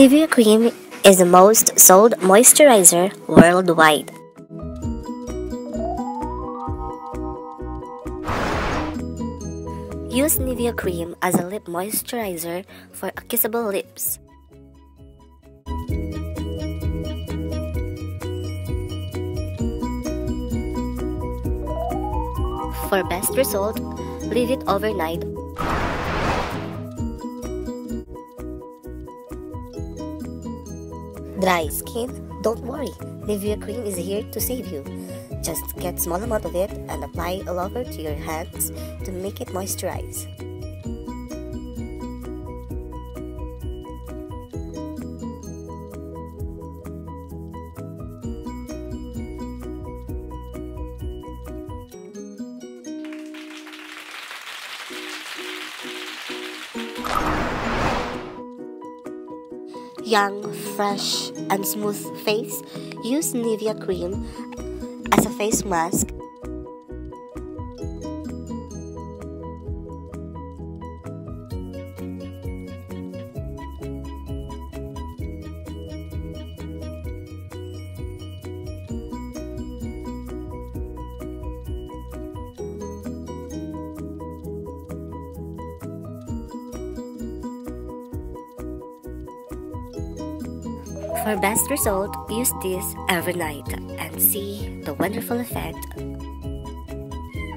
Nivea cream is the most sold moisturizer worldwide. Use Nivea cream as a lip moisturizer for kissable lips. For best result, leave it overnight. Dry skin? Don't worry, Nivea cream is here to save you. Just get small amount of it and apply all over to your hands to make it moisturize. Young, fresh, and smooth face, use Nivea cream as a face mask For best result, use this every night and see the wonderful effect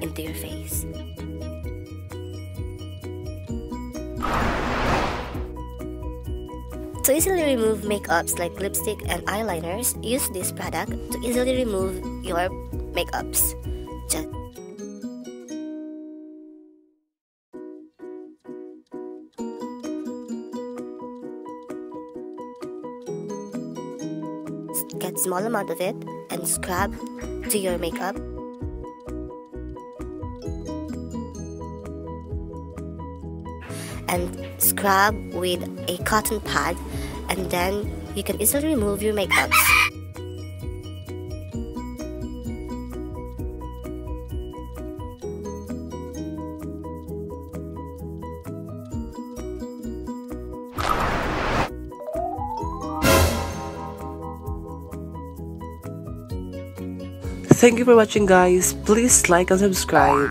into your face. To easily remove makeups like lipstick and eyeliners, use this product to easily remove your makeups. Just get small amount of it and scrub to your makeup. And scrub with a cotton pad and then you can easily remove your makeups Thank you for watching guys. Please like and subscribe.